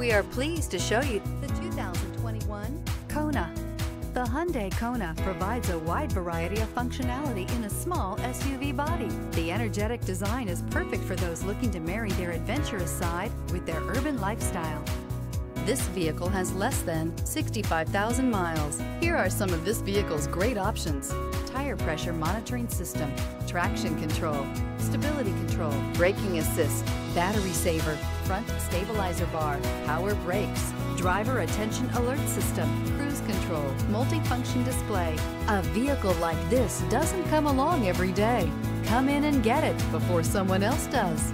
We are pleased to show you the 2021 Kona. The Hyundai Kona provides a wide variety of functionality in a small SUV body. The energetic design is perfect for those looking to marry their adventurous side with their urban lifestyle. This vehicle has less than 65,000 miles. Here are some of this vehicle's great options. Tire pressure monitoring system, traction control, stability control, braking assist, battery saver, front stabilizer bar, power brakes, driver attention alert system, cruise control, multifunction display. A vehicle like this doesn't come along every day. Come in and get it before someone else does.